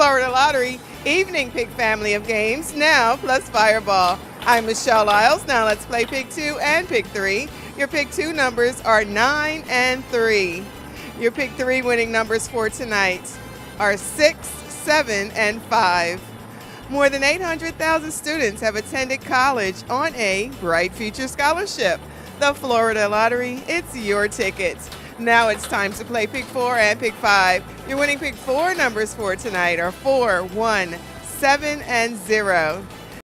Florida Lottery evening pick family of games, now plus Fireball. I'm Michelle Isles. Now let's play pick two and pick three. Your pick two numbers are nine and three. Your pick three winning numbers for tonight are six, seven, and five. More than 800,000 students have attended college on a Bright Future Scholarship. The Florida Lottery, it's your ticket. Now it's time to play pick four and pick five. Your winning pick four numbers for tonight are four, one, seven, and zero.